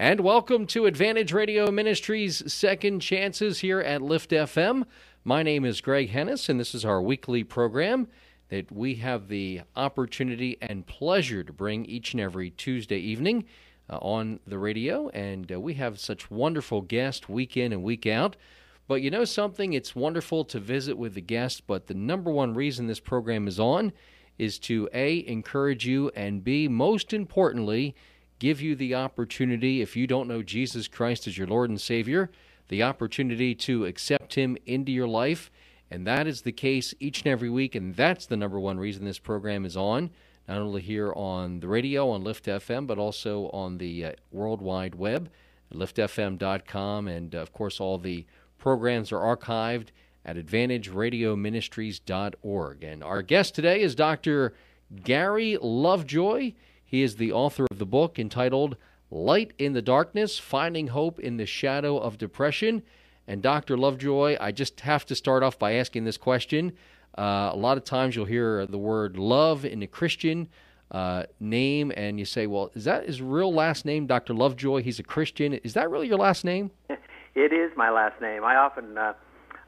And welcome to Advantage Radio Ministries' Second Chances here at Lift FM. My name is Greg Hennis, and this is our weekly program that we have the opportunity and pleasure to bring each and every Tuesday evening uh, on the radio. And uh, we have such wonderful guests week in and week out. But you know something? It's wonderful to visit with the guests, but the number one reason this program is on is to A, encourage you, and B, most importantly, give you the opportunity, if you don't know Jesus Christ as your Lord and Savior, the opportunity to accept Him into your life. And that is the case each and every week. And that's the number one reason this program is on, not only here on the radio, on Lift FM, but also on the uh, World Wide Web, liftfm.com. And of course, all the programs are archived at AdvantageRadioMinistries.org. And our guest today is Dr. Gary Lovejoy. He is the author of the book entitled Light in the Darkness Finding Hope in the Shadow of Depression. And Dr. Lovejoy, I just have to start off by asking this question. Uh, a lot of times you'll hear the word love in a Christian uh, name, and you say, Well, is that his real last name, Dr. Lovejoy? He's a Christian. Is that really your last name? It is my last name. I often. Uh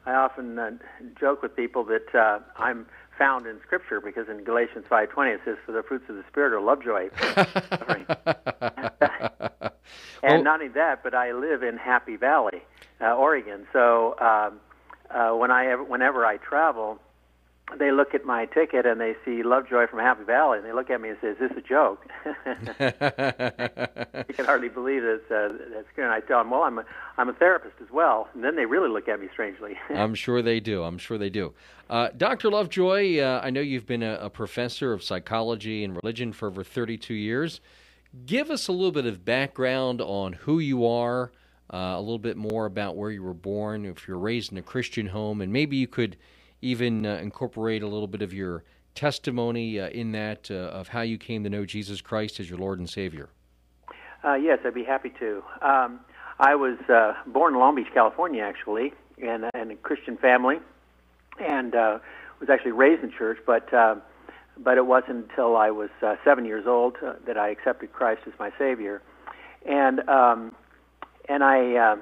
I often uh, joke with people that uh, I'm found in Scripture because in Galatians 5:20 it says, "For the fruits of the Spirit are love, joy." and well, not only that, but I live in Happy Valley, uh, Oregon. So um, uh, when I ever, whenever I travel, they look at my ticket and they see Lovejoy from Happy Valley, and they look at me and say, "Is this a joke?" you can hardly believe this. Uh, that's good. And I tell them, "Well, I'm a, I'm a therapist as well," and then they really look at me strangely. I'm sure they do. I'm sure they do. Uh, Dr. Lovejoy, uh, I know you've been a, a, professor of psychology and religion for over 32 years. Give us a little bit of background on who you are, uh, a little bit more about where you were born, if you're raised in a Christian home, and maybe you could even uh, incorporate a little bit of your testimony uh, in that uh, of how you came to know Jesus Christ as your Lord and Savior? Uh, yes, I'd be happy to. Um, I was uh, born in Long Beach, California, actually, in, in a Christian family, and uh, was actually raised in church. But but it wasn't until I was seven years old that I accepted Christ as my Savior, and um, and I, uh,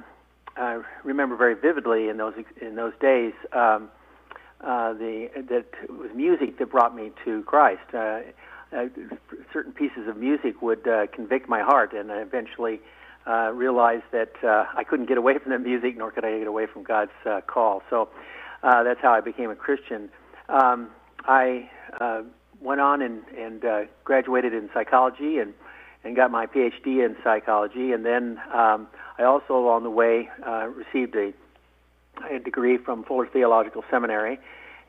I remember very vividly in those in those days. Um, uh, the that was music that brought me to Christ. Uh, uh, certain pieces of music would uh, convict my heart, and I eventually uh, realized that uh, I couldn't get away from that music, nor could I get away from God's uh, call. So uh, that's how I became a Christian. Um, I uh, went on and, and uh, graduated in psychology and and got my PhD in psychology, and then um, I also along the way uh, received a a degree from Fuller Theological Seminary,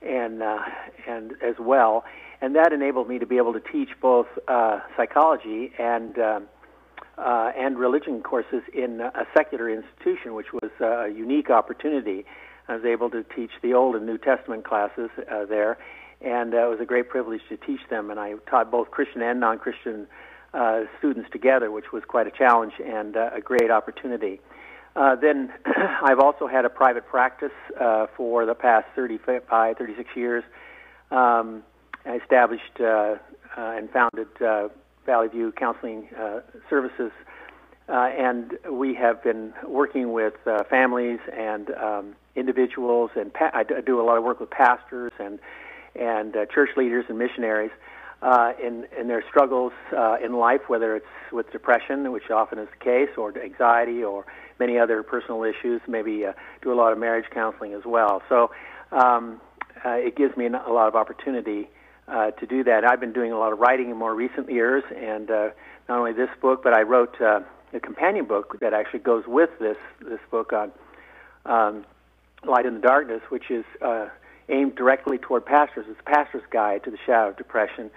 and uh, and as well, and that enabled me to be able to teach both uh, psychology and uh, uh, and religion courses in a secular institution, which was a unique opportunity. I was able to teach the Old and New Testament classes uh, there, and uh, it was a great privilege to teach them. And I taught both Christian and non-Christian uh, students together, which was quite a challenge and uh, a great opportunity. Uh, then I've also had a private practice uh, for the past 35, 36 years. Um, I established uh, uh, and founded uh, Valley View Counseling Services, and we have been working with families and um, individuals, and pa- I do a lot of work with pastors and and church leaders and missionaries uh, in, in their struggles uh, in life, whether it's with depression, which often is the case, or anxiety, or many other personal issues. Maybe uh, do a lot of marriage counseling as well. So um, uh, it gives me a lot of opportunity uh, to do that. I've been doing a lot of writing in more recent years, and uh, not only this book, but I wrote uh, a companion book that actually goes with this this book on um, Light in the Darkness, which is uh, aimed directly toward pastors. It's a pastor's guide to the shadow of depression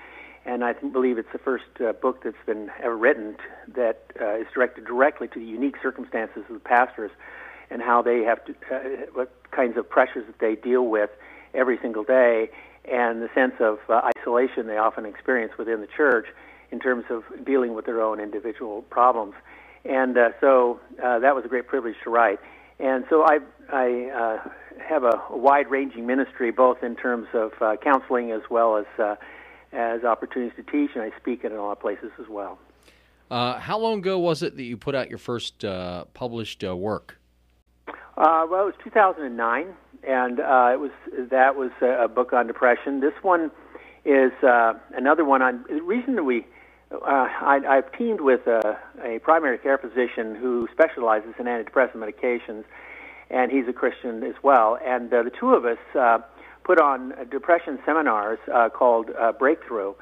and I believe it's the first uh, book that's been ever written that uh, is directed directly to the unique circumstances of the pastors and how they have to, uh, what kinds of pressures that they deal with every single day, and the sense of uh, isolation they often experience within the church in terms of dealing with their own individual problems. And uh, so uh, that was a great privilege to write. And so I, I have a, wide-ranging ministry, both in terms of counseling as well as as opportunities to teach, and I speak in a lot of places as well. Uh, how long ago was it that you put out your first uh, published uh, work? Uh, well, it was 2009, and uh, it was that was a, book on depression. This one is uh, another one on. The reason that we I, I've teamed with a, a primary care physician who specializes in antidepressant medications, and he's a Christian as well. And the two of us put on depression seminars called Breakthrough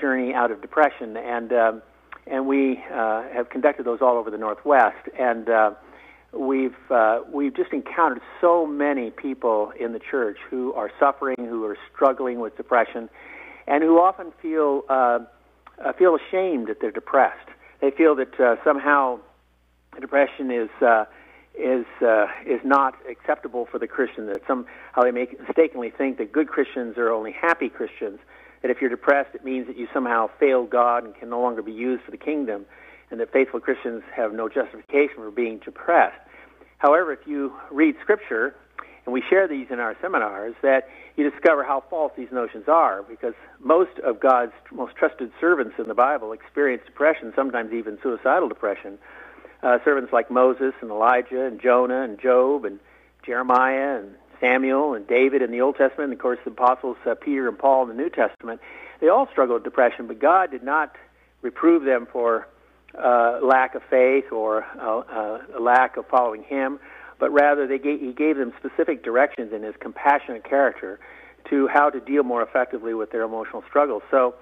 Journey Out of Depression, and um, and we uh, have conducted those all over the Northwest. And uh, we've uh, we've just encountered so many people in the church who are suffering, who are struggling with depression, and who often feel uh, uh, feel ashamed that they're depressed. They feel that uh, somehow depression is uh, is uh, is not acceptable for the Christian. That somehow they make mistakenly think that good Christians are only happy Christians that if you're depressed, it means that you somehow failed God and can no longer be used for the kingdom, and that faithful Christians have no justification for being depressed. However, if you read Scripture, and we share these in our seminars, that you discover how false these notions are, because most of God's most trusted servants in the Bible experience depression, sometimes even suicidal depression. Uh, servants like Moses and Elijah and Jonah and Job and Jeremiah and Samuel and David in the Old Testament, and of course the apostles uh, Peter and Paul in the New Testament, they all struggled with depression, but God did not reprove them for uh, lack of faith or uh, uh, lack of following Him, but rather they gave, He gave them specific directions in His compassionate character to how to deal more effectively with their emotional struggles. So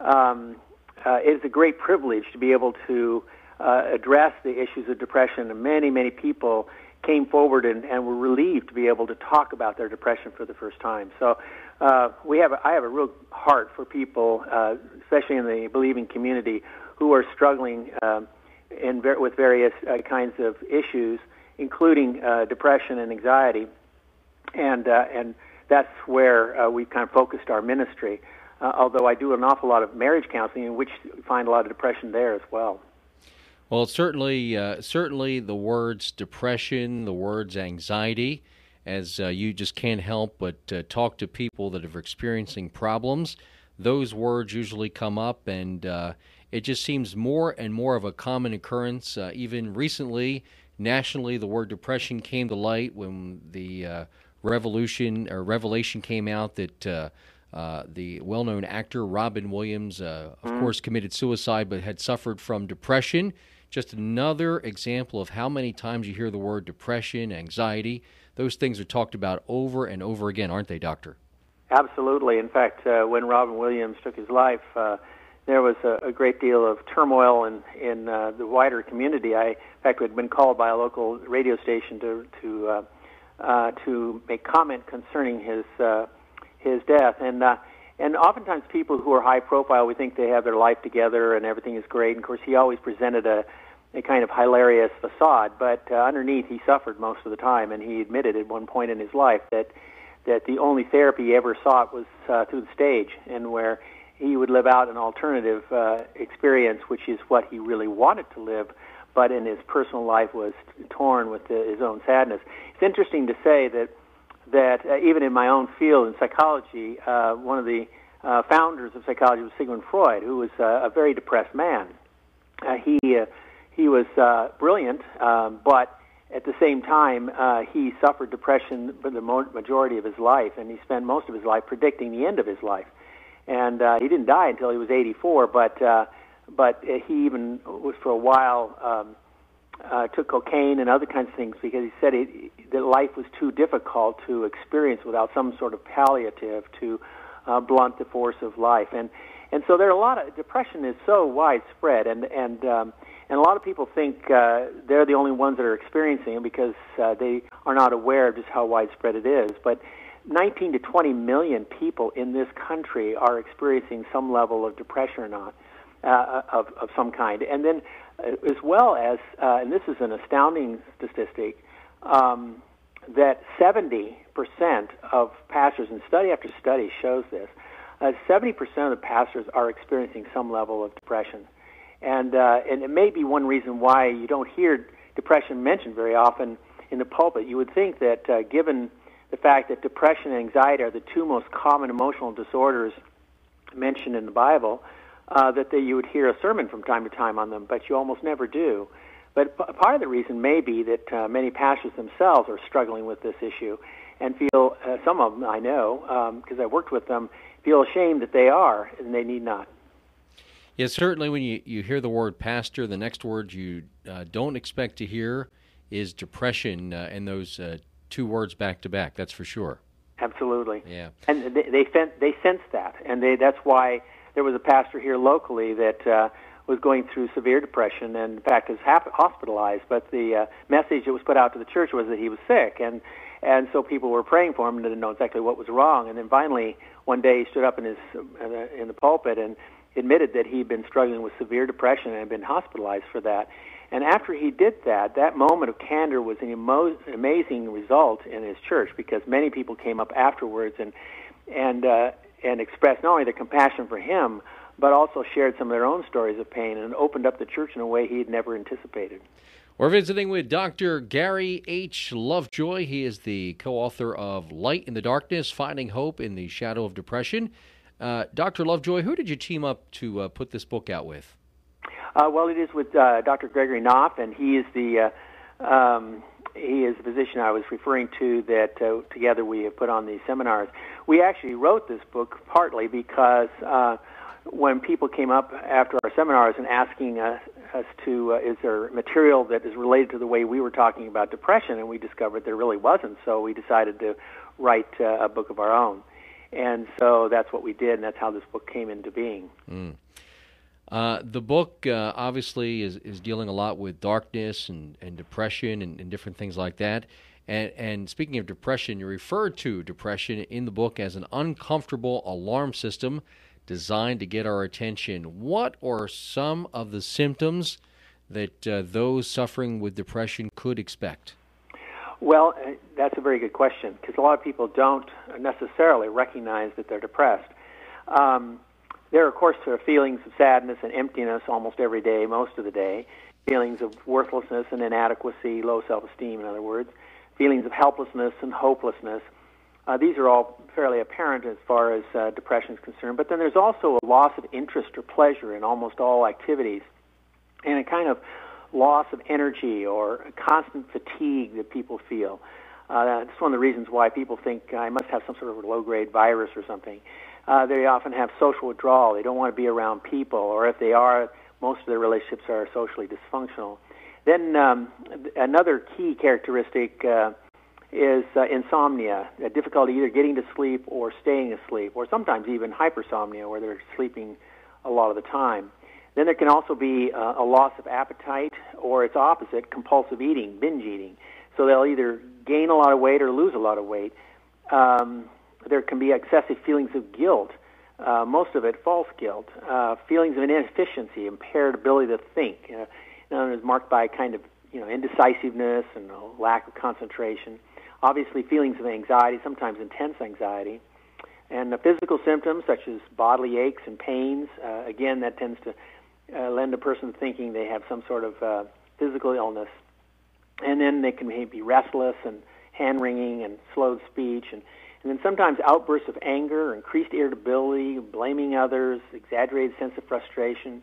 um, uh, it is a great privilege to be able to uh, address the issues of depression, and many, many people came forward and, and were relieved to be able to talk about their depression for the first time. So uh, we have a, I have a real heart for people, uh, especially in the believing community, who are struggling um, in ver- with various uh, kinds of issues, including uh, depression and anxiety, and uh, and that's where uh, we've kind of focused our ministry. Uh, although I do an awful lot of marriage counseling, in which find a lot of depression there as well. Well, certainly, uh, certainly the words depression, the words anxiety, as uh, you just can't help but uh, talk to people that are experiencing problems. Those words usually come up, and uh, it just seems more and more of a common occurrence. Uh, even recently, nationally, the word depression came to light when the uh, revolution or revelation came out that. Uh, the well known actor Robin Williams, uh, of mm. course, committed suicide but had suffered from depression. Just another example of how many times you hear the word depression, anxiety. Those things are talked about over and over again, aren't they, Doctor? Absolutely. In fact, uh, when Robin Williams took his life, uh, there was a, a great deal of turmoil in in uh, the wider community. I, in fact, had been called by a local radio station to to uh, uh, to make comment concerning his uh, his death, and uh, and oftentimes people who are high profile, we think they have their life together and everything is great. And of course, he always presented a a kind of hilarious facade, but uh, underneath he suffered most of the time, and he admitted at one point in his life that that the only therapy he ever sought was uh, through the stage, and where he would live out an alternative uh, experience, which is what he really wanted to live, but in his personal life was torn with the, his own sadness. It's interesting to say that that uh, even in my own field in psychology, uh, one of the uh, founders of psychology was Sigmund Freud, who was uh, a very depressed man. Uh, he uh, he was uh, brilliant, um, but at the same time, uh, he suffered depression for the majority of his life, and he spent most of his life predicting the end of his life. And uh, he didn't die until he was 84, but uh, but he even was for a while um, uh, took cocaine and other kinds of things because he said it, that life was too difficult to experience without some sort of palliative to uh, blunt the force of life. And and so there are a lot of depression is so widespread, and and um, and a lot of people think uh, they're the only ones that are experiencing it because uh, they are not aware of just how widespread it is. But 19 to 20 million people in this country are experiencing some level of depression or not, uh, of, of some kind. And then, uh, as well as, uh, and this is an astounding statistic, um, that 70% of pastors, and study after study shows this, uh, 70% of the pastors are experiencing some level of depression and uh, and it may be one reason why you don't hear depression mentioned very often in the pulpit. You would think that uh, given the fact that depression and anxiety are the two most common emotional disorders mentioned in the Bible, uh, that they, you would hear a sermon from time to time on them, but you almost never do. But p- part of the reason may be that uh, many pastors themselves are struggling with this issue and feel, uh, some of them I know, because um, I worked with them, feel ashamed that they are and they need not. Yeah, certainly when you, you hear the word pastor, the next word you uh, don't expect to hear is depression uh, and those uh, two words back to back. That's for sure. Absolutely. Yeah. And they they, sen- they sense that, and they that's why there was a pastor here locally that uh, was going through severe depression, and in fact is hap- hospitalized. But the uh, message that was put out to the church was that he was sick, and and so people were praying for him and didn't know exactly what was wrong. And then finally, one day he stood up in his in the pulpit and admitted that he'd been struggling with severe depression and had been hospitalized for that. And after he did that, that moment of candor was an emo- amazing result in his church because many people came up afterwards and and uh, and expressed not only their compassion for him, but also shared some of their own stories of pain and opened up the church in a way he had never anticipated. We're visiting with Dr. Gary H. Lovejoy. He is the co author of Light in the Darkness Finding Hope in the Shadow of Depression. Uh, Dr. Lovejoy, who did you team up to uh, put this book out with? Uh, well, it is with uh, Dr. Gregory Knopf, and he is the uh, um, he is the physician I was referring to that uh, together we have put on these seminars. We actually wrote this book partly because when people came up after our seminars and asking us, us to, uh, is there material that is related to the way we were talking about depression, and we discovered there really wasn't, so we decided to write uh, a book of our own. And so that's what we did, and that's how this book came into being. Mm. Uh, the book uh, obviously is, is dealing a lot with darkness and, and depression and, and, different things like that. And, and speaking of depression, you refer to depression in the book as an uncomfortable alarm system designed to get our attention. What are some of the symptoms that uh, those suffering with depression could expect? Well, uh, that's a very good question because a lot of people don't necessarily recognize that they're depressed. Um, there, of course, are feelings of sadness and emptiness almost every day, most of the day. Feelings of worthlessness and inadequacy, low self-esteem, in other words. Feelings of helplessness and hopelessness. Uh, these are all fairly apparent as far as uh, depression is concerned. But then there's also a loss of interest or pleasure in almost all activities, and a kind of loss of energy or constant fatigue that people feel. Uh, that's one of the reasons why people think I must have some sort of low-grade virus or something uh, they often have social withdrawal. They don't want to be around people, or if they are, most of their relationships are socially dysfunctional. Then um, another key characteristic uh, is uh, insomnia, a difficulty either getting to sleep or staying asleep, or sometimes even hypersomnia, where they're sleeping a lot of the time. Then there can also be uh, a loss of appetite, or its opposite, compulsive eating, binge eating. So they'll either gain a lot of weight or lose a lot of weight. Um, there can be excessive feelings of guilt, uh, most of it false guilt, uh, feelings of inefficiency, impaired ability to think, uh, known as marked by a kind of you know indecisiveness and a lack of concentration. Obviously, feelings of anxiety, sometimes intense anxiety, and the physical symptoms such as bodily aches and pains. Uh, again, that tends to uh, lend a person thinking they have some sort of uh, physical illness. And then they can be restless and hand wringing and slowed speech and and then sometimes outbursts of anger, increased irritability, blaming others, exaggerated sense of frustration.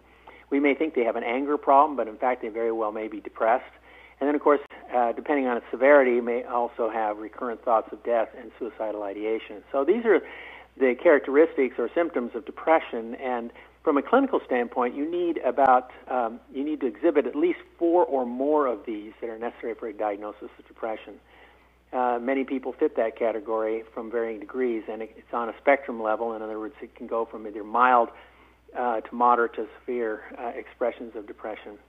We may think they have an anger problem, but in fact, they very well may be depressed. And then, of course, uh, depending on its severity, may also have recurrent thoughts of death and suicidal ideation. So these are the characteristics or symptoms of depression. And from a clinical standpoint, you need about um, you need to exhibit at least four or more of these that are necessary for a diagnosis of depression uh, many people fit that category from varying degrees, and it, it's on a spectrum level. In other words, it can go from either mild uh, to moderate to severe uh, expressions of depression.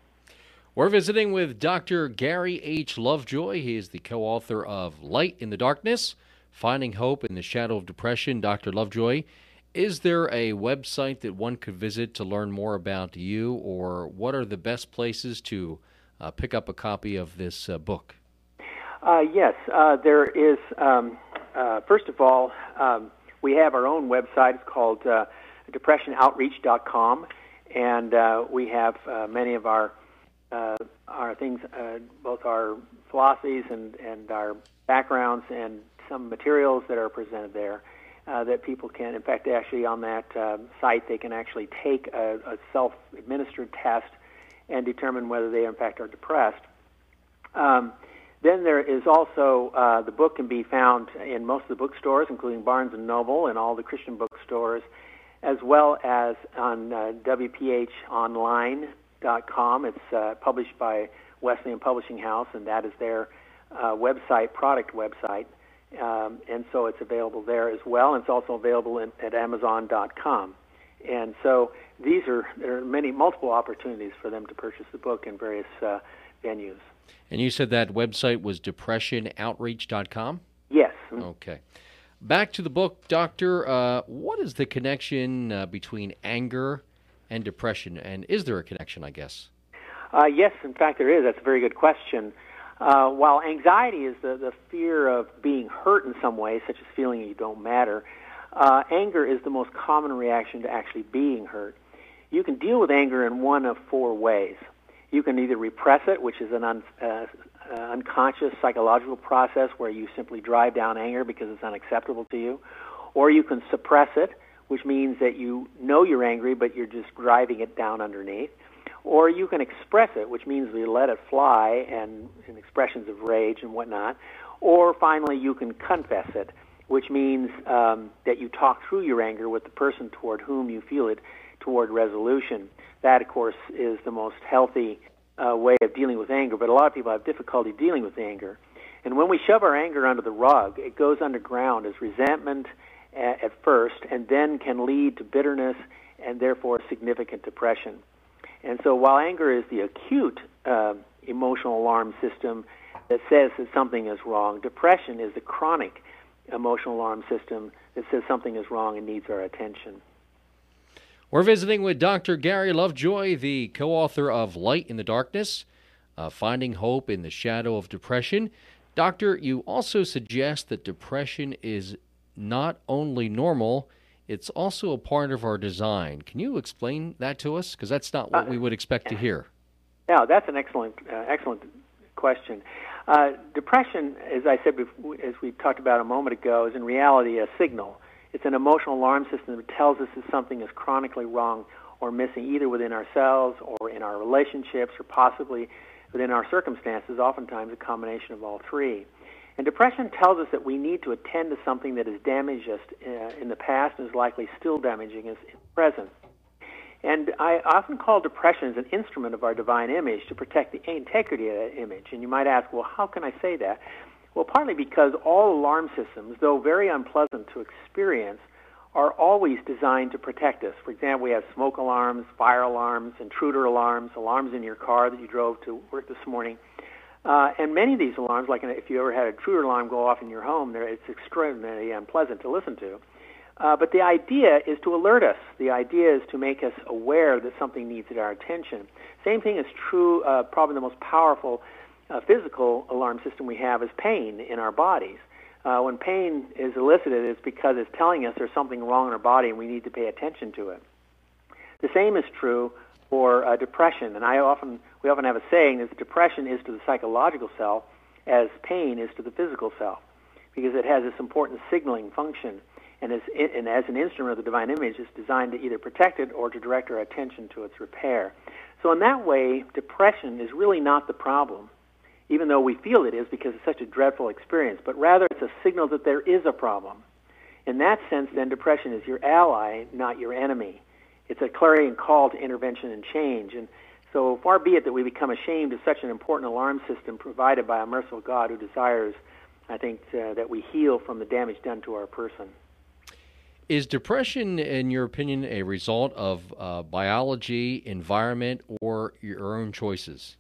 We're visiting with Dr. Gary H. Lovejoy. He is the co author of Light in the Darkness Finding Hope in the Shadow of Depression. Dr. Lovejoy, is there a website that one could visit to learn more about you, or what are the best places to uh, pick up a copy of this uh, book? Uh, yes, uh, there is. Um, uh, first of all, um, we have our own website. It's called uh, depressionoutreach.com, and we have many of our uh, our things, uh, both our philosophies and, and our backgrounds, and some materials that are presented there. uh, that people can. In fact, actually on that uh, site, they can actually take a, a self-administered test and determine whether they in fact are depressed. Um, then there is also uh, the book can be found in most of the bookstores, including Barnes and Noble and all the Christian bookstores, as well as on uh, WPHOnline.com. It's uh, published by Wesleyan Publishing House, and that is their uh, website, product website. Um, and so it's available there as well. And it's also available in, at Amazon.com. And so these are there are many multiple opportunities for them to purchase the book in various uh, venues. And you said that website was depressionoutreach.com? Yes. Okay. Back to the book, Doctor. Uh, what is the connection uh, between anger and depression? And is there a connection, I guess? Uh, yes, in fact, there is. That's a very good question. Uh, while anxiety is the, the fear of being hurt in some way, such as feeling you don't matter, uh, anger is the most common reaction to actually being hurt. You can deal with anger in one of four ways. You can either repress it, which is an un, uh, uh, unconscious psychological process where you simply drive down anger because it's unacceptable to you, or you can suppress it, which means that you know you're angry but you're just driving it down underneath or you can express it, which means we let it fly and in expressions of rage and whatnot. Or finally, you can confess it, which means um, that you talk through your anger with the person toward whom you feel it toward resolution. That, of course, is the most healthy uh, way of dealing with anger, but a lot of people have difficulty dealing with anger. And when we shove our anger under the rug, it goes underground as resentment at, at first, and then can lead to bitterness and therefore significant depression. And so while anger is the acute uh, emotional alarm system that says that something is wrong, depression is the chronic emotional alarm system that says something is wrong and needs our attention. We're visiting with Dr. Gary Lovejoy, the co author of Light in the Darkness uh, Finding Hope in the Shadow of Depression. Doctor, you also suggest that depression is not only normal, it's also a part of our design. Can you explain that to us? Because that's not what we would expect to hear. Yeah, that's an excellent, uh, excellent question. Uh, depression, as I said, before, as we talked about a moment ago, is in reality a signal. It's an emotional alarm system that tells us that something is chronically wrong or missing, either within ourselves or in our relationships or possibly within our circumstances, oftentimes a combination of all three. And depression tells us that we need to attend to something that has damaged us uh, in the past and is likely still damaging us in the present. And I often call depression as an instrument of our divine image to protect the integrity of that image. And you might ask, well, how can I say that? Well, partly because all alarm systems, though very unpleasant to experience, are always designed to protect us. For example, we have smoke alarms, fire alarms, intruder alarms, alarms in your car that you drove to work this morning. Uh, and many of these alarms, like if you ever had a intruder alarm go off in your home, it's extraordinarily unpleasant to listen to. Uh, but the idea is to alert us. The idea is to make us aware that something needs our attention. Same thing is true, uh, probably the most powerful uh, physical alarm system we have is pain in our bodies. Uh, when pain is elicited, it's because it's telling us there's something wrong in our body and we need to pay attention to it. The same is true for uh, depression. And I often, we often have a saying that depression is to the psychological self as pain is to the physical self, because it has this important signaling function. And as, and as an instrument of the divine image, it's designed to either protect it or to direct our attention to its repair. So, in that way, depression is really not the problem, even though we feel it is because it's such a dreadful experience, but rather it's a signal that there is a problem. In that sense, then, depression is your ally, not your enemy it's a clarion call to intervention and change. And so far be it that we become ashamed of such an important alarm system provided by a merciful God who desires, I think, uh, that we heal from the damage done to our person. Is depression, in your opinion, a result of uh, biology, environment, or your own choices?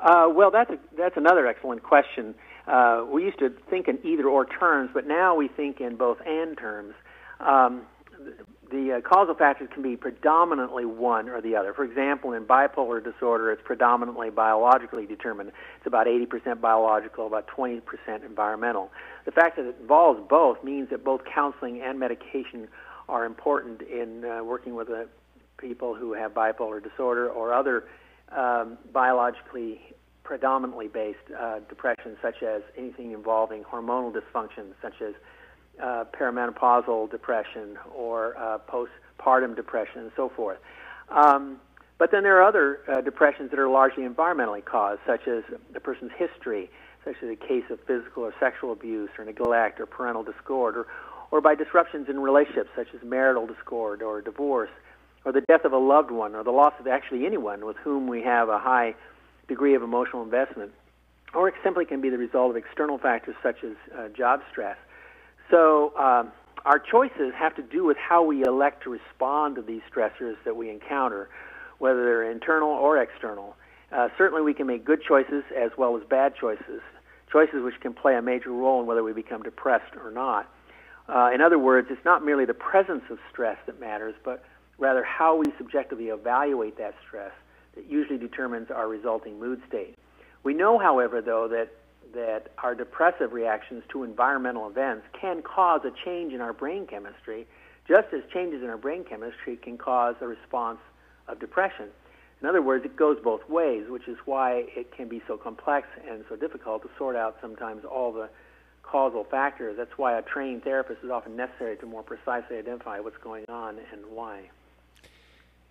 Uh, well, that's a, that's another excellent question. Uh, we used to think in either or terms, but now we think in both and terms. Um, the uh, causal factors can be predominantly one or the other. For example, in bipolar disorder, it's predominantly biologically determined. It's about 80% biological, about 20% environmental. The fact that it involves both means that both counseling and medication are important in uh, working with uh, people who have bipolar disorder or other um, biologically predominantly based uh, depression, such as anything involving hormonal dysfunction, such as uh, perimenopausal depression or uh, postpartum depression and so forth. Um, but then there are other uh, depressions that are largely environmentally caused, such as the person's history, such as a case of physical or sexual abuse or neglect or parental discord, or, or by disruptions in relationships, such as marital discord or divorce, or the death of a loved one, or the loss of actually anyone with whom we have a high degree of emotional investment. Or it simply can be the result of external factors such as uh, job stress. So um, our choices have to do with how we elect to respond to these stressors that we encounter, whether they're internal or external. Uh, certainly, we can make good choices as well as bad choices, choices which can play a major role in whether we become depressed or not. Uh, in other words, it's not merely the presence of stress that matters, but rather how we subjectively evaluate that stress that usually determines our resulting mood state. We know, however, though, that that our depressive reactions to environmental events can cause a change in our brain chemistry, just as changes in our brain chemistry can cause a response of depression. In other words, it goes both ways, which is why it can be so complex and so difficult to sort out sometimes all the causal factors. That's why a trained therapist is often necessary to more precisely identify what's going on and why.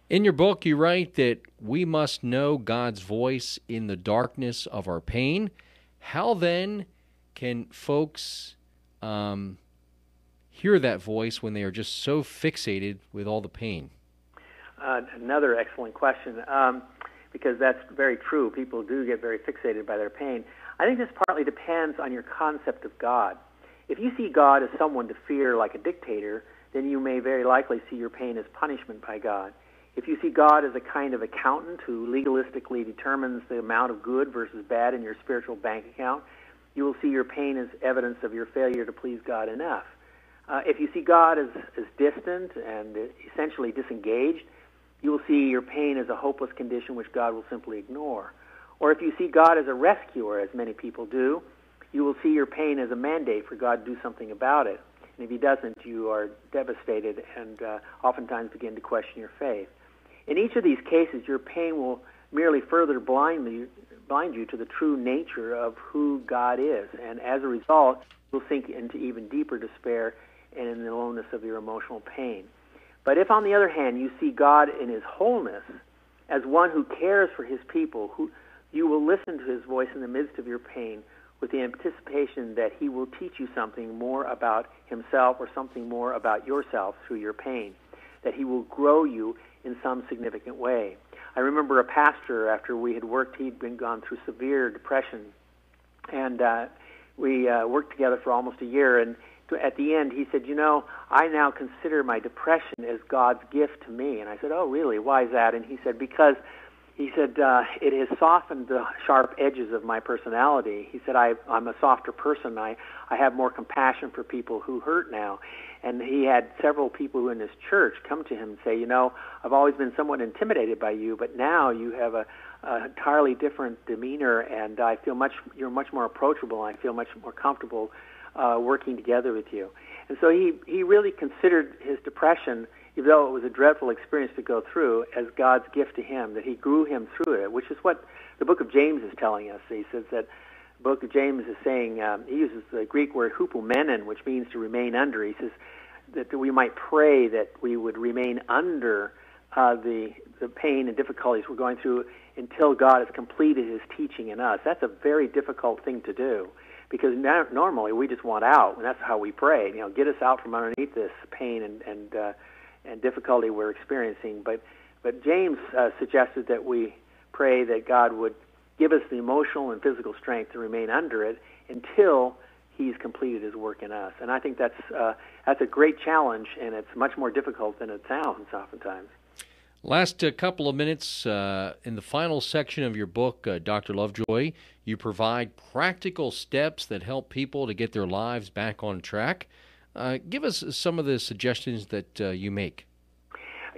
In your book, you write that we must know God's voice in the darkness of our pain. How then can folks um, hear that voice when they are just so fixated with all the pain? Uh, another excellent question, um, because that's very true. People do get very fixated by their pain. I think this partly depends on your concept of God. If you see God as someone to fear like a dictator, then you may very likely see your pain as punishment by God. If you see God as a kind of accountant who legalistically determines the amount of good versus bad in your spiritual bank account, you will see your pain as evidence of your failure to please God enough. Uh, if you see God as, as distant and essentially disengaged, you will see your pain as a hopeless condition which God will simply ignore. Or if you see God as a rescuer, as many people do, you will see your pain as a mandate for God to do something about it. And if He doesn't, you are devastated and uh, oftentimes begin to question your faith. In each of these cases, your pain will merely further blind you, blind you to the true nature of who God is, and as a result, you'll sink into even deeper despair and in the aloneness of your emotional pain. But if, on the other hand, you see God in His wholeness as one who cares for His people, who you will listen to His voice in the midst of your pain with the anticipation that He will teach you something more about Himself or something more about yourself through your pain, that He will grow you in some significant way. I remember a pastor after we had worked, he'd been gone through severe depression, and uh, we uh, worked together for almost a year. And to, at the end, he said, "You know, I now consider my depression as God's gift to me." And I said, "Oh, really? Why is that?" And he said, "Because." He said, uh, it has softened the sharp edges of my personality. He said, I, I'm a softer person. I, I have more compassion for people who hurt now. And he had several people in his church come to him and say, you know, I've always been somewhat intimidated by you, but now you have a, a entirely different demeanor, and I feel much, you're much more approachable. And I feel much more comfortable uh, working together with you. And so he, he really considered his depression even though it was a dreadful experience to go through, as God's gift to him, that he grew him through it, which is what the book of James is telling us. He says that book of James is saying, um, he uses the Greek word hupomenen, which means to remain under. He says that we might pray that we would remain under uh, the, the pain and difficulties we're going through until God has completed his teaching in us. That's a very difficult thing to do because normally we just want out, and that's how we pray. You know, get us out from underneath this pain and, and uh, and difficulty we're experiencing. But but James uh, suggested that we pray that God would give us the emotional and physical strength to remain under it until He's completed His work in us. And I think that's uh, that's a great challenge, and it's much more difficult than it sounds oftentimes. Last uh, couple of minutes uh, in the final section of your book, uh, Dr. Lovejoy, you provide practical steps that help people to get their lives back on track. Uh, give us some of the suggestions that uh, you make.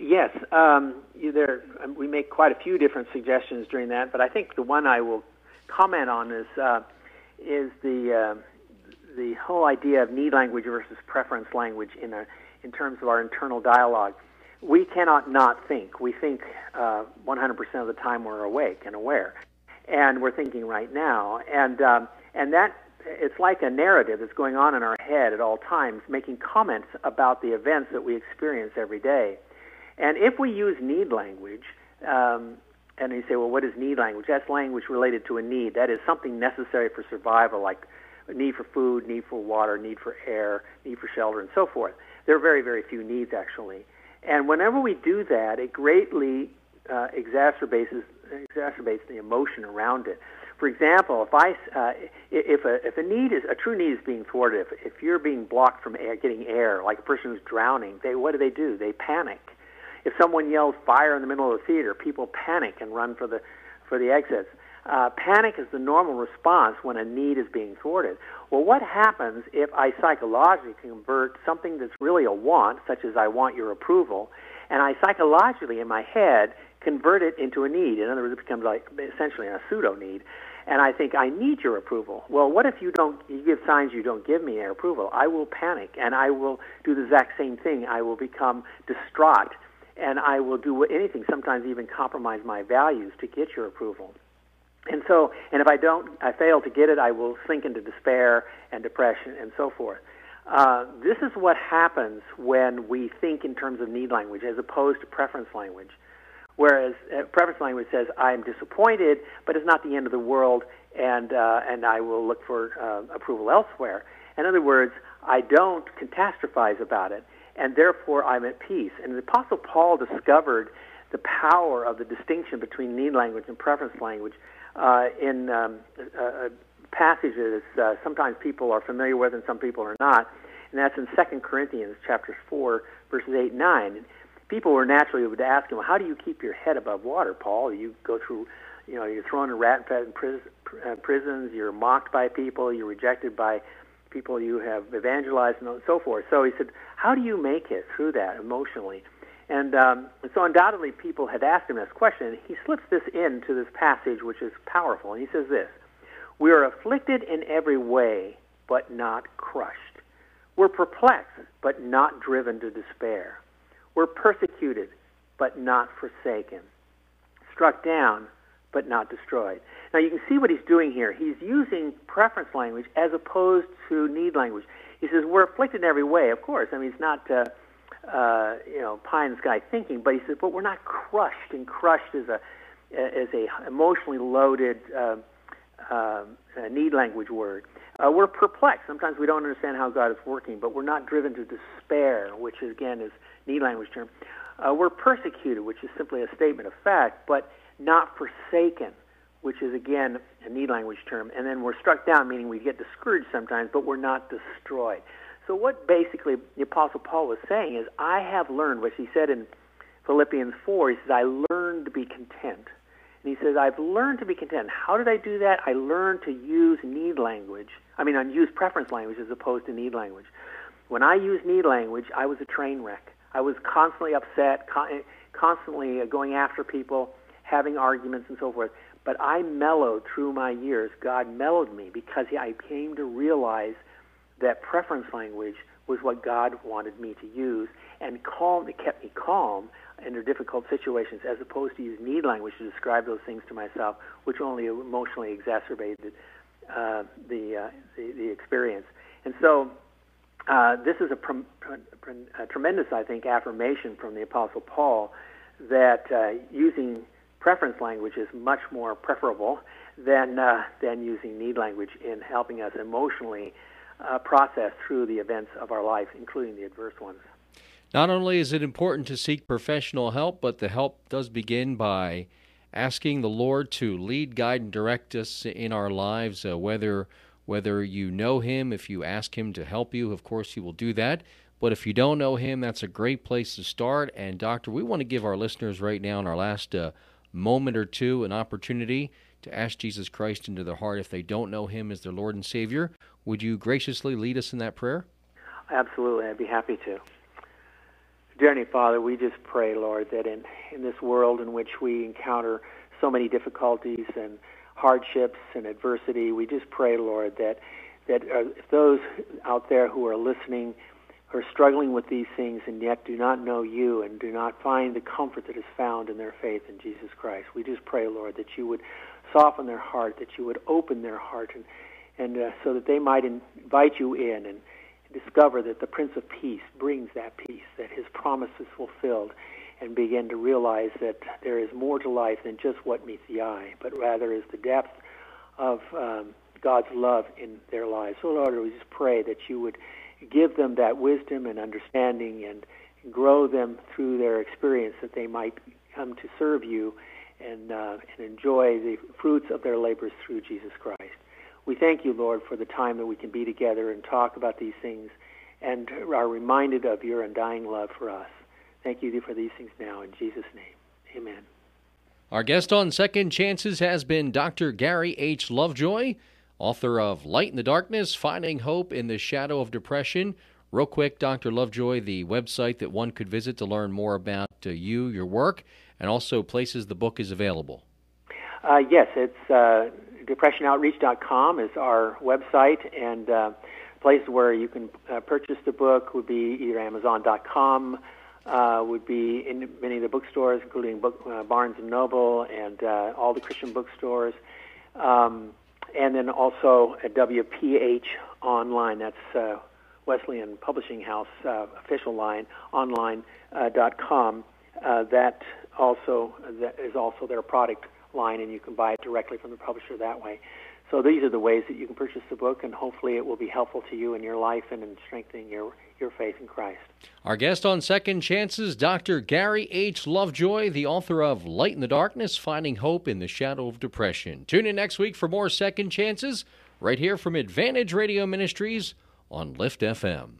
Yes, um, there um, we make quite a few different suggestions during that, but I think the one I will comment on is uh, is the uh, the whole idea of need language versus preference language in in terms of our internal dialogue. We cannot not think. We think uh, 100% of the time we're awake and aware, and we're thinking right now, and um, and that it's like a narrative that's going on in our head at all times, making comments about the events that we experience every day. And if we use need language, um, and you say, well, what is need language? That's language related to a need. That is something necessary for survival, like need for food, need for water, need for air, need for shelter, and so forth. There are very, very few needs, actually. And whenever we do that, it greatly uh, exacerbates, exacerbates the emotion around it. For example, if I uh, if a if a need is a true need is being thwarted, if, if you're being blocked from air, getting air, like a person who's drowning, they what do they do? They panic. If someone yells fire in the middle of the theater, people panic and run for the for the exits. Uh, panic is the normal response when a need is being thwarted. Well, what happens if I psychologically convert something that's really a want, such as I want your approval, and I psychologically in my head convert it into a need? In other words, it becomes like essentially a pseudo need and I think I need your approval. Well, what if you don't you give signs you don't give me your approval? I will panic and I will do the exact same thing. I will become distraught and I will do anything, sometimes even compromise my values to get your approval. And so, and if I don't, I fail to get it, I will sink into despair and depression and so forth. Uh, this is what happens when we think in terms of need language as opposed to preference language. Whereas uh, preference language says, I'm disappointed, but it's not the end of the world, and, uh, and I will look for uh, approval elsewhere. In other words, I don't catastrophize about it, and therefore I'm at peace. And the Apostle Paul discovered the power of the distinction between need language and preference language uh, in um, a, passage that is, uh, sometimes people are familiar with and some people are not, and that's in 2 Corinthians chapter 4, verses 8 and 9 people were naturally would ask him, well, "How do you keep your head above water, Paul? You go through, you know, you're thrown in rat and pris- uh, prisons. You're mocked by people. You're rejected by people you have evangelized and so forth." So he said, "How do you make it through that emotionally?" And, um, so undoubtedly people had asked him this question. He slips this into this passage, which is powerful, and he says this: "We are afflicted in every way, but not crushed. We're perplexed, but not driven to despair." We're persecuted, but not forsaken, struck down, but not destroyed. Now you can see what he's doing here. He's using preference language as opposed to need language. He says we're afflicted in every way. Of course, I mean it's not uh, uh, you know pie in the sky thinking, but he says, but we're not crushed. And crushed is a is a emotionally loaded uh, uh, need language word. Uh, we're perplexed. Sometimes we don't understand how God is working, but we're not driven to despair, which again is need language term. Uh, we're persecuted, which is simply a statement of fact, but not forsaken, which is again a need language term. And then we're struck down, meaning we get discouraged sometimes, but we're not destroyed. So what basically the Apostle Paul was saying is, I have learned, which he said in Philippians 4, he says, I learned to be content. And he says, I've learned to be content. How did I do that? I learned to use need language. I mean, I use preference language as opposed to need language. When I used need language, I was a train wreck. I was constantly upset, constantly going after people, having arguments and so forth. But I mellowed through my years. God mellowed me because I came to realize that preference language was what God wanted me to use, and calm. It kept me calm under difficult situations, as opposed to use need language to describe those things to myself, which only emotionally exacerbated uh, the, uh, the the experience. And so uh, this is a, pr- pr- a, tremendous, I think, affirmation from the Apostle Paul that uh, using preference language is much more preferable than uh, than using need language in helping us emotionally uh, process through the events of our life, including the adverse ones. Not only is it important to seek professional help, but the help does begin by asking the Lord to lead, guide, and direct us in our lives, uh, whether whether you know him, if you ask him to help you, of course, he will do that. But if you don't know him, that's a great place to start. And, Doctor, we want to give our listeners right now, in our last uh, moment or two, an opportunity to ask Jesus Christ into their heart if they don't know him as their Lord and Savior. Would you graciously lead us in that prayer? Absolutely. I'd be happy to. Dear Heavenly Father, we just pray, Lord, that in, in this world in which we encounter so many difficulties and hardships and adversity. We just pray, Lord, that that uh, those out there who are listening are struggling with these things and yet do not know you and do not find the comfort that is found in their faith in Jesus Christ, we just pray, Lord, that you would soften their heart, that you would open their heart and and uh, so that they might invite you in and discover that the Prince of Peace brings that peace, that his promise is fulfilled, and begin to realize that there is more to life than just what meets the eye, but rather is the depth of um, God's love in their lives. So, Lord, we just pray that you would give them that wisdom and understanding and grow them through their experience that they might come to serve you and, uh, and enjoy the fruits of their labors through Jesus Christ. We thank you, Lord, for the time that we can be together and talk about these things and are reminded of your undying love for us. Thank you for these things now. In Jesus' name, amen. Our guest on Second Chances has been Dr. Gary H. Lovejoy, author of Light in the Darkness Finding Hope in the Shadow of Depression. Real quick, Dr. Lovejoy, the website that one could visit to learn more about uh, you, your work, and also places the book is available. Uh, yes, it's uh, depressionoutreach.com is our website, and uh, place where you can uh, purchase the book would be either Amazon.com, uh, would be in many of the bookstores, including book, uh, Barnes and Noble and all the Christian bookstores, um, and then also at WPH online. That's uh, Wesleyan Publishing House uh, official line online uh. Uh, that also that is also their product line, and you can buy it directly from the publisher that way. So these are the ways that you can purchase the book, and hopefully it will be helpful to you in your life and in strengthening your, your faith in Christ. Our guest on Second Chances, Dr. Gary H. Lovejoy, the author of Light in the Darkness Finding Hope in the Shadow of Depression. Tune in next week for more Second Chances right here from Advantage Radio Ministries on Lift FM.